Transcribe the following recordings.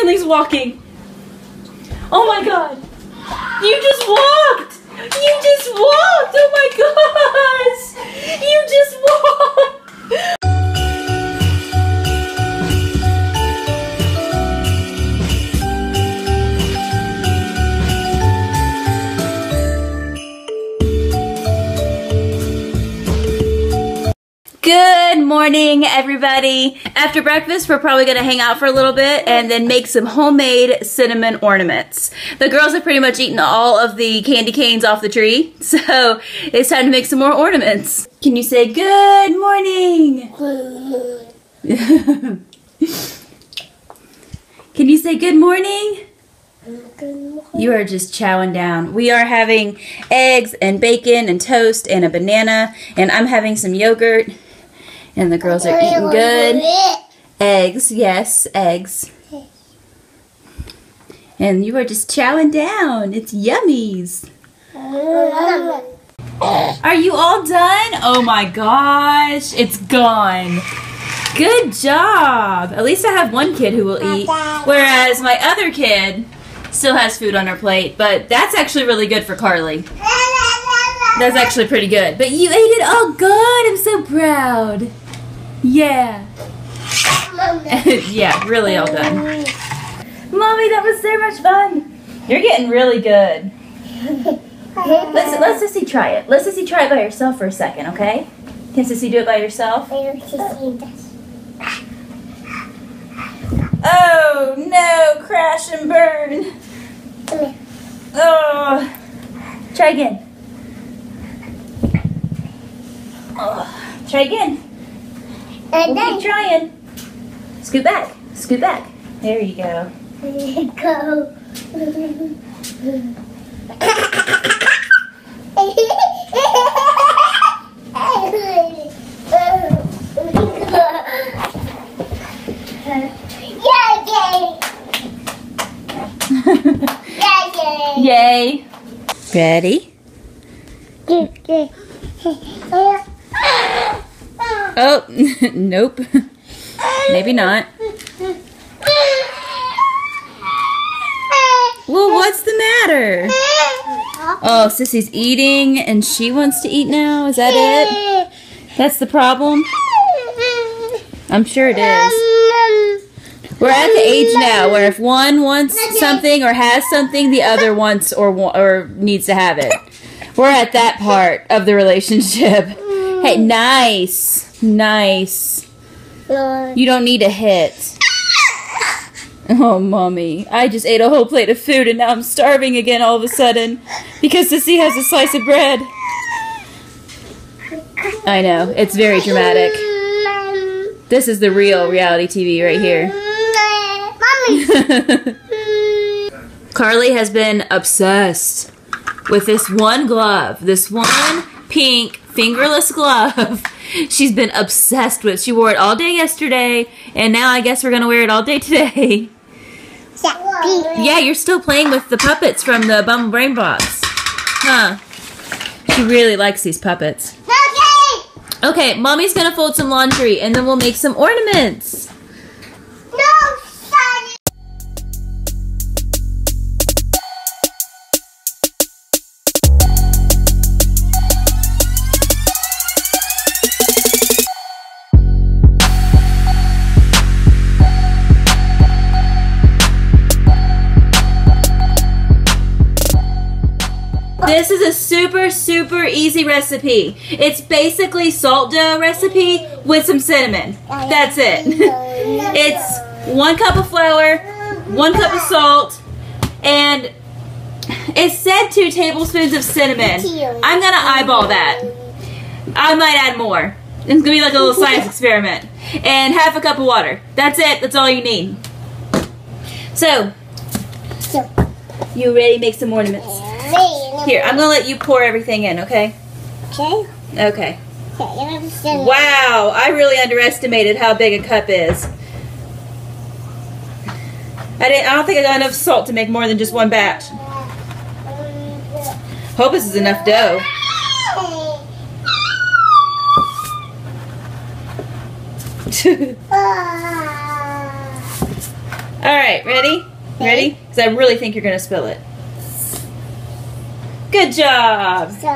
Stanley's walking. Oh my god. You just walked. You just walked. Oh my gosh. You just walked. Good morning, everybody. After breakfast, we're probably going to hang out for a little bit and then make some homemade cinnamon ornaments. The girls have pretty much eaten all of the candy canes off the tree, so it's time to make some more ornaments. Can you say good morning? Can you say good morning? You are just chowing down. We are having eggs and bacon and toast and a banana, and I'm having some yogurt. And the girls are eating good. Eggs, yes, eggs. And you are just chowing down. It's yummies. Are you all done? Oh my gosh, it's gone. Good job. At least I have one kid who will eat, whereas my other kid still has food on her plate, but that's actually really good for Carly. That's actually pretty good. But you ate it all good. I'm so proud. Yeah. yeah, really all done. Mommy, that was so much fun. You're getting really good. Let's let's Sissy try it. Let's Sissy try it by herself for a second, okay? Can Sissy do it by herself? Oh no, crash and burn. Oh. Try again. Oh. Try again. And We'll keep trying. Scoot back. Scoot back. There you go. then go. Yay! Yay. Ready? Oh, nope. Maybe not. Well, what's the matter? Oh, Sissy's eating and she wants to eat now. Is that it? That's the problem? I'm sure it is. We're at the age now where if one wants something or has something, the other wants or or needs to have it. We're at that part of the relationship. Hey, nice, nice. You don't need a hit. Oh, mommy, I just ate a whole plate of food and now I'm starving again all of a sudden because Sissy has a slice of bread. I know, it's very dramatic. This is the real reality TV right here. Mommy! Carly has been obsessed with this one glove, this one pink fingerless glove. She's been obsessed with. She wore it all day yesterday, and now I guess we're gonna wear it all day today. Yeah, you're still playing with the puppets from the Bum Brain Box. Huh. She really likes these puppets. Okay, mommy's gonna fold some laundry and then we'll make some ornaments. Super, easy recipe. It's basically salt dough recipe with some cinnamon. That's it. it's one cup of flour, one cup of salt, and it said two tablespoons of cinnamon. I'm gonna eyeball that. I might add more. It's gonna be like a little science experiment. And half a cup of water. That's it. That's all you need. So, you ready to make some ornaments? Here, I'm gonna let you pour everything in, okay? Okay. Okay. Wow. I really underestimated how big a cup is. I didn't. I don't think I got enough salt to make more than just one batch. Hope this is enough dough. All right, ready? Ready? Because I really think you're gonna spill it. Good job. So,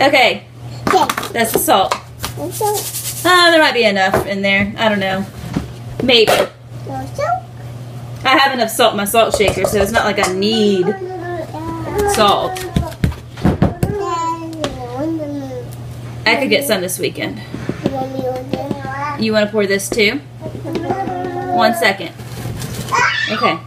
Okay, okay. that's the salt. So, Uh, there might be enough in there. I don't know. Maybe. so. I have enough salt in my salt shaker, so it's not like I need salt. I could get some this weekend. You want to pour this too? One second. Okay.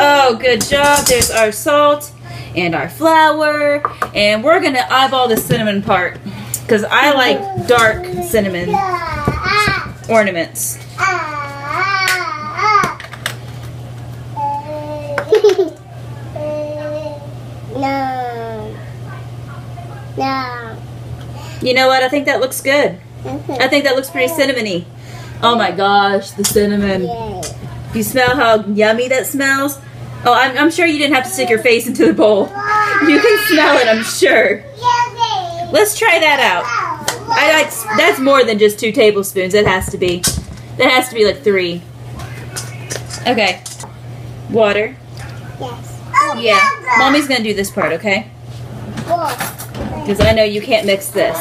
Oh, good job. There's our salt and our flour. And we're going to eyeball the cinnamon part. Because I like dark cinnamon ornaments. No. No. You know what? I think that looks good. I think that looks pretty cinnamony. Oh my gosh, the cinnamon. You smell how yummy that smells? Oh, I'm, I'm sure you didn't have to stick your face into the bowl. You can smell it, I'm sure. Let's try that out. I like that's more than just two tablespoons. It has to be. That has to be like three. Okay. Water. Yes. Yeah. Mommy's gonna do this part, okay? Because I know you can't mix this.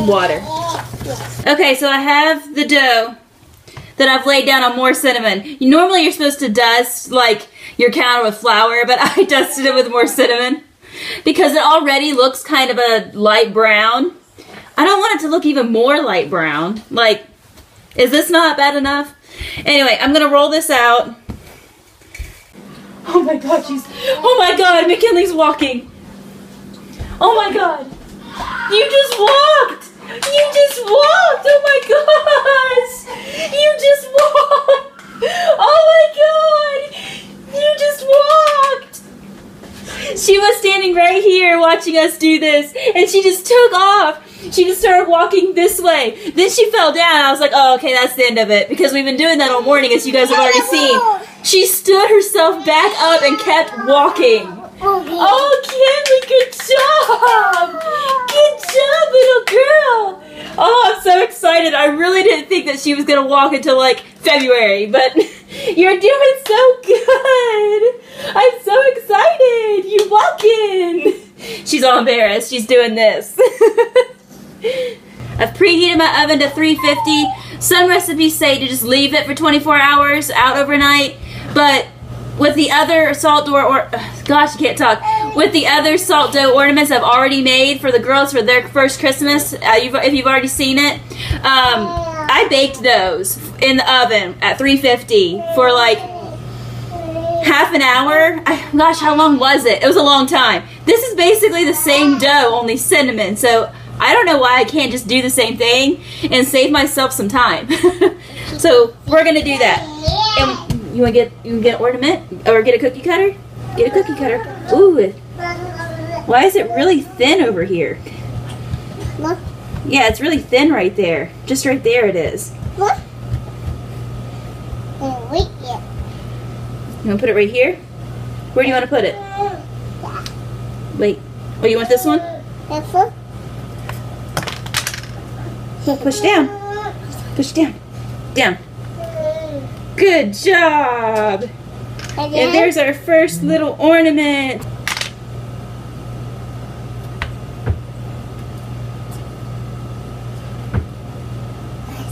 Water. Okay, so I have the dough that I've laid down on more cinnamon. Normally you're supposed to dust like your counter with flour, but I dusted it with more cinnamon because it already looks kind of a light brown. I don't want it to look even more light brown. Like, is this not bad enough? Anyway, I'm gonna roll this out. Oh my god, she's. Oh my god, McKinley's walking. Oh my god. You just walked! You just walked! Oh my gosh! You just walked! Oh my god! You just walked! She was standing right here watching us do this, and she just took off. She just started walking this way. Then she fell down. I was like, oh, okay, that's the end of it. Because we've been doing that all morning, as you guys have already seen. She stood herself back up and kept walking. Oh, Kimmy, good job! Good job, little girl! Oh, I'm so excited. I really didn't think that she was going to walk until like February, but you're doing so good. I'm so excited. You walking. She's all embarrassed. She's doing this. I've preheated my oven to 350. Some recipes say to just leave it for 24 hours out overnight, but with the other salt dough or gosh, I can't talk. With the other salt dough ornaments I've already made for the girls for their first Christmas, uh, you've, if you've already seen it, um, I baked those in the oven at 350 for like half an hour. I, gosh, how long was it? It was a long time. This is basically the same dough, only cinnamon. So I don't know why I can't just do the same thing and save myself some time. so we're gonna do that. And you wanna get you wanna get ornament or get a cookie cutter? Get a cookie cutter. Ooh, why is it really thin over here? Yeah, it's really thin right there. Just right there it is. Wait. You wanna put it right here? Where do you wanna put it? Wait. Oh, you want this one? That's one. Push down. Push down. Down. Good job. And And there's our first little ornament.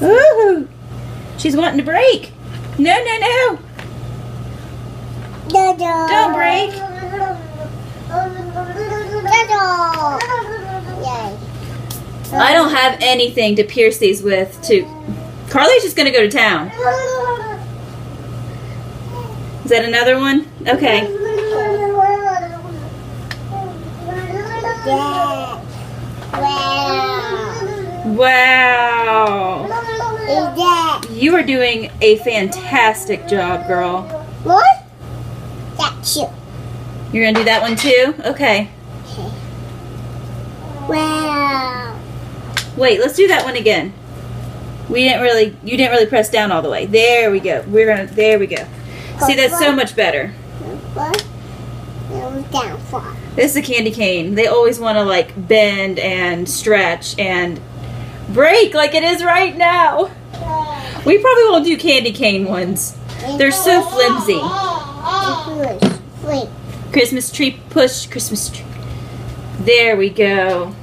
Ooh, she's wanting to break. No, no, no. Dodo. Don't break. Yay. I don't have anything to pierce these with. To Carly's just gonna go to town. Is that another one? Okay. Wow. You are doing a fantastic job, girl. what? That's you. You're gonna do that one too? Okay. Wow. Wait, let's do that one again. We didn't really, you didn't really press down all the way. There we go. We're gonna, there we go. See, that's so much better. What? It was down far. This is a candy cane. They always want to like bend and stretch and break like it is right now. We probably won't do candy cane ones. They're so flimsy. Christmas tree push, Christmas tree. There we go.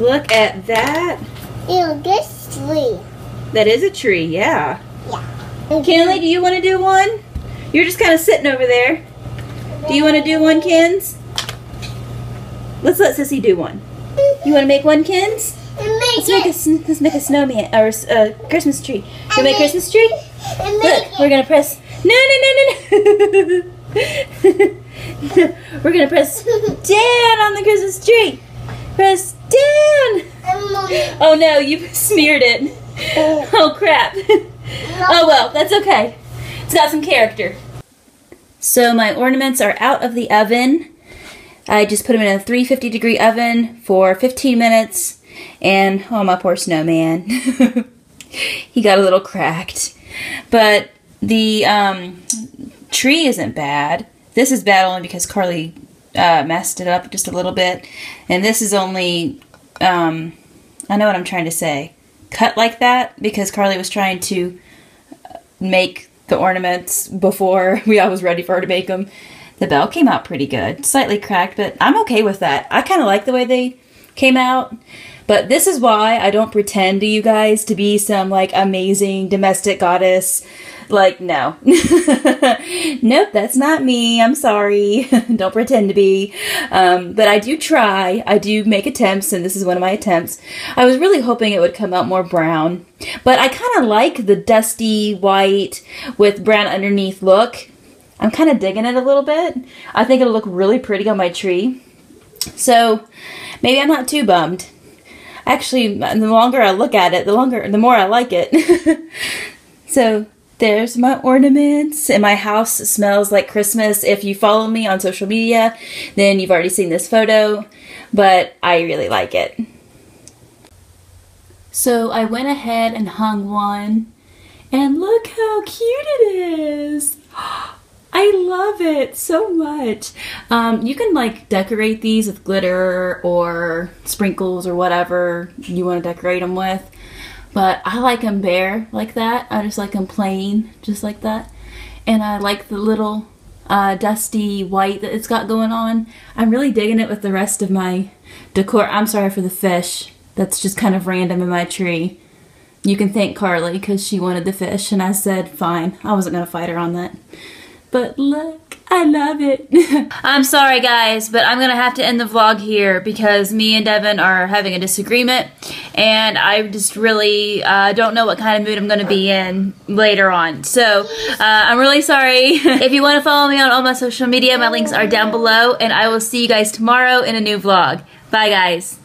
Look at that. Ew, this tree. That is a tree, yeah. Yeah. Kinley, do you want to do one? You're just kind of sitting over there. Do you want to do one, Kins? Let's let Sissy do one. You want to make one, Kins? Let's make a let's make a snowman or a Christmas tree. You make a Christmas tree? Look, we're gonna press. No, no, no, no, no. we're gonna press down on the Christmas tree. Press down. Oh no, you smeared it. Uh. Oh crap. Oh well, that's okay. It's got some character. So my ornaments are out of the oven. I just put them in a 350 degree oven for 15 minutes. And oh, my poor snowman. he got a little cracked. But the um, tree isn't bad. This is bad only because Carly uh, messed it up just a little bit. And this is only, um, I know what I'm trying to say, cut like that because Carly was trying to make the ornaments before we I was ready for her to make them. The bell came out pretty good, slightly cracked, but I'm okay with that. I kind of like the way they came out. But this is why I don't pretend to you guys to be some like amazing domestic goddess. Like, no. nope, that's not me. I'm sorry. don't pretend to be. Um, but I do try. I do make attempts, and this is one of my attempts. I was really hoping it would come out more brown. But I kind of like the dusty white with brown underneath look. I'm kind of digging it a little bit. I think it'll look really pretty on my tree. So maybe I'm not too bummed. Actually, the longer I look at it, the longer, the more I like it. so there's my ornaments, and my house smells like Christmas. If you follow me on social media, then you've already seen this photo, but I really like it. So I went ahead and hung one, and look how cute it is. I love it so much. Um, you can like decorate these with glitter or sprinkles or whatever you want to decorate them with. But I like them bare like that. I just like them plain, just like that. And I like the little uh, dusty white that it's got going on. I'm really digging it with the rest of my decor. I'm sorry for the fish. That's just kind of random in my tree. You can thank Carly because she wanted the fish, and I said fine. I wasn't going to fight her on that. But look, I love it. I'm sorry guys, but I'm gonna have to end the vlog here because me and Devin are having a disagreement and I just really uh, don't know what kind of mood I'm gonna be in later on. So uh, I'm really sorry. if you wanna follow me on all my social media, my links are down below and I will see you guys tomorrow in a new vlog. Bye guys.